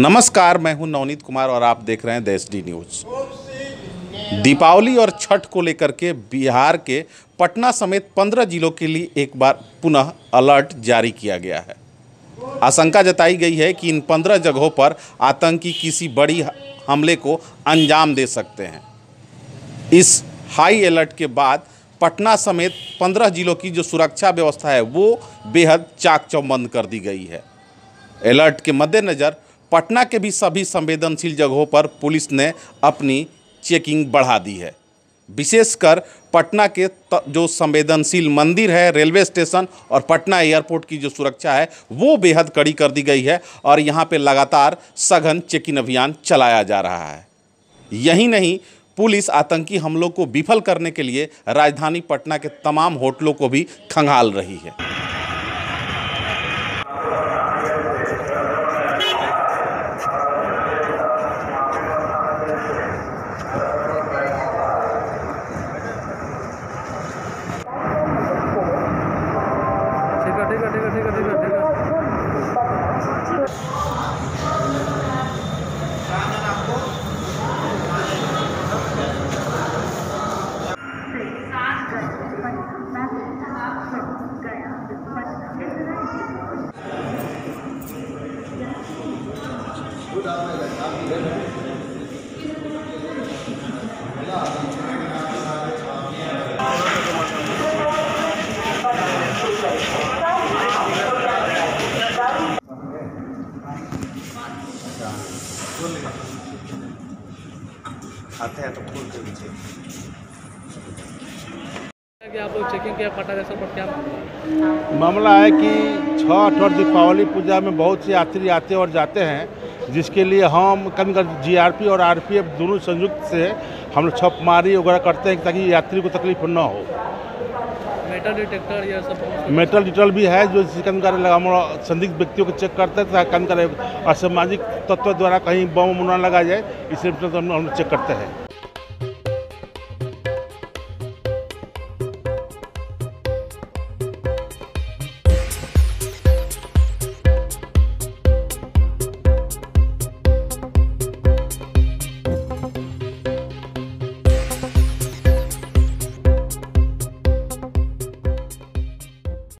नमस्कार, मैं हूँ नवनीत कुमार और आप देख रहे हैं देश डी न्यूज़। दीपावली और छठ को लेकर के बिहार के पटना समेत 15 जिलों के लिए एक बार पुनः अलर्ट जारी किया गया है। आशंका जताई गई है कि इन 15 जगहों पर आतंकी किसी बड़ी हमले को अंजाम दे सकते हैं। इस हाई अलर्ट के बाद पटना समेत 15 जिलों की जो सुरक्षा व्यवस्था है, वो बेहद चाक चौबंद कर दी गई है। अलर्ट के मद्देनज़र पटना के भी सभी संवेदनशील जगहों पर पुलिस ने अपनी चेकिंग बढ़ा दी है। विशेषकर पटना के जो संवेदनशील मंदिर है, रेलवे स्टेशन और पटना एयरपोर्ट की जो सुरक्षा है, वो बेहद कड़ी कर दी गई है और यहाँ पे लगातार सघन चेकिंग अभियान चलाया जा रहा है। यही नहीं, पुलिस आतंकी हमलों को विफल करने के लिए राजधानी पटना के तमाम होटलों को भी खंगाल रही है। ठीक है ठीक है ठीक है ठीक है ठीक है ठीक है आते हैं तो खोल कि आप लोग चेकिंग किया पटा जैसा पर क्या मामला है? कि छठ और दीपावली पूजा में बहुत से यात्री आते और जाते हैं जिसके लिए हम कभी कभी जीआरपी और आरपीएफ दोनों संयुक्त से हम लोग छापेमारी वगैरह करते हैं ताकि यात्री को तकलीफ़ न हो मेटल डिटेक्टर ये सब मेटल डिटेक्टर भी है जो कभी कर हम संदिग्ध व्यक्तियों को चेक करते हैं कभी कर। असामाजिक तत्व द्वारा कहीं बम न लगा जाए इसलिए हम लोग चेक करते हैं।